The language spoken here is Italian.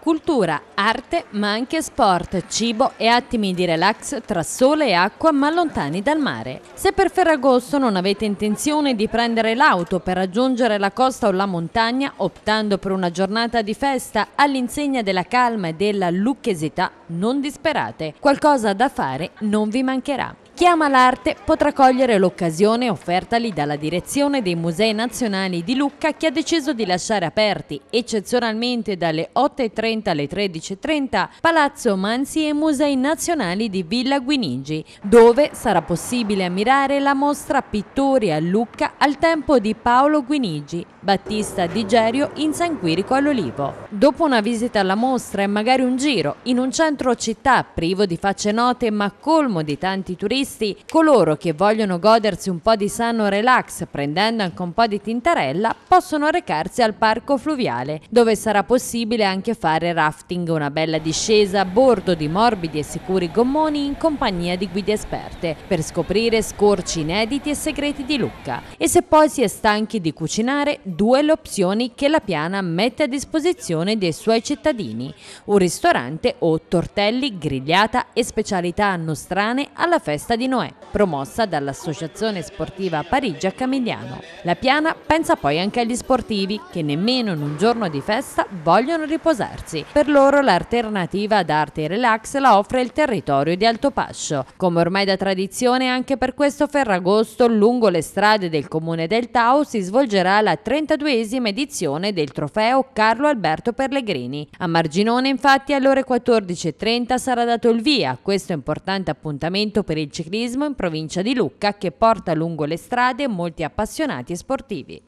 Cultura, arte, ma anche sport, cibo e attimi di relax tra sole e acqua ma lontani dal mare. Se per Ferragosto non avete intenzione di prendere l'auto per raggiungere la costa o la montagna, optando per una giornata di festa all'insegna della calma e della lucchesità, non disperate. Qualcosa da fare non vi mancherà. Chi ama l'arte potrà cogliere l'occasione offertagli dalla direzione dei Musei Nazionali di Lucca che ha deciso di lasciare aperti, eccezionalmente dalle 8.30 alle 13.30, Palazzo Mansi e Musei Nazionali di Villa Guinigi, dove sarà possibile ammirare la mostra Pittori a Lucca al tempo di Paolo Guinigi, Battista di Gerio in San Quirico all'Olivo. Dopo una visita alla mostra e magari un giro in un centro città privo di facce note ma colmo di tanti turisti, turisti, coloro che vogliono godersi un po' di sano relax prendendo anche un po' di tintarella possono recarsi al parco fluviale dove sarà possibile anche fare rafting, una bella discesa a bordo di morbidi e sicuri gommoni in compagnia di guide esperte per scoprire scorci inediti e segreti di Lucca. E se poi si è stanchi di cucinare, due le opzioni che la Piana mette a disposizione dei suoi cittadini, un ristorante o tortelli, grigliata e specialità nostrane alla festa di di Noè, promossa dall'Associazione Sportiva Parigi a Camigliano. La Piana pensa poi anche agli sportivi che nemmeno in un giorno di festa vogliono riposarsi. Per loro l'alternativa ad arte e relax la offre il territorio di Altopascio. Come ormai da tradizione anche per questo Ferragosto lungo le strade del comune del Tau si svolgerà la 32esima edizione del trofeo Carlo Alberto Pellegrini. A Marginone infatti alle ore 14.30 sarà dato il via a questo importante appuntamento per il ciclismo ciclismo in provincia di Lucca che porta lungo le strade molti appassionati e sportivi.